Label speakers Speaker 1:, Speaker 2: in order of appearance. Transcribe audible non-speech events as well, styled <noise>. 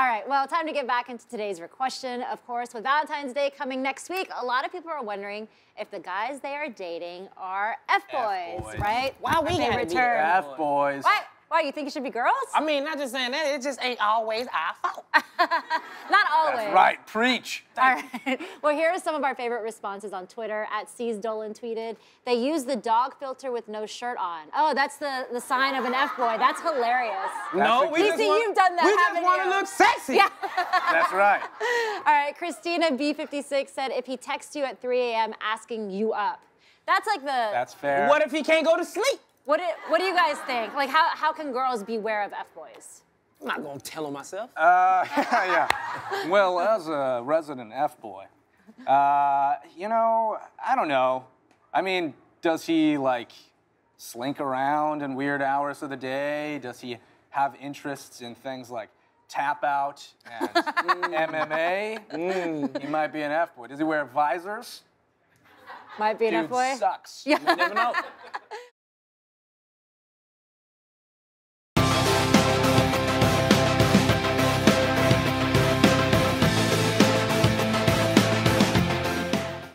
Speaker 1: All right, well, time to get back into today's question. Of course, with Valentine's Day coming next week, a lot of people are wondering if the guys they are dating are F-boys,
Speaker 2: F-boys.
Speaker 1: right?
Speaker 3: Wow, we
Speaker 1: My
Speaker 3: gotta
Speaker 1: favorite
Speaker 3: be
Speaker 1: term.
Speaker 3: F-
Speaker 2: F boys.
Speaker 1: Why? Why, you think it should be girls?
Speaker 3: I mean, not just saying that, it just ain't always our fault. <laughs>
Speaker 1: Not always.
Speaker 2: That's right. Preach.
Speaker 1: All right. <laughs> Well, here are some of our favorite responses on Twitter. At C's Dolan tweeted, "They use the dog filter with no shirt on. Oh, that's the the sign of an F boy. That's hilarious.
Speaker 3: no,
Speaker 2: a
Speaker 3: we
Speaker 2: good-
Speaker 3: just want,
Speaker 1: you've done that,
Speaker 3: We just
Speaker 1: haven't
Speaker 3: want to look sexy.
Speaker 1: Yeah. <laughs>
Speaker 2: That's right.
Speaker 1: All right. Christina B56 said, if he texts you at 3 a.m. asking you up, that's like the.
Speaker 2: That's fair.
Speaker 3: What if he can't go to sleep?
Speaker 1: What? Do, what do you guys think? Like, how how can girls beware of F boys?
Speaker 3: I'm not gonna tell him myself.
Speaker 2: Uh, <laughs> yeah. Well, as a resident F boy, uh, you know, I don't know. I mean, does he like slink around in weird hours of the day? Does he have interests in things like tap out and <laughs> MMA? He might be an F boy. Does he wear visors?
Speaker 1: Might be an
Speaker 2: Dude
Speaker 1: F boy.
Speaker 2: sucks.
Speaker 1: Yeah.
Speaker 3: You never know. <laughs>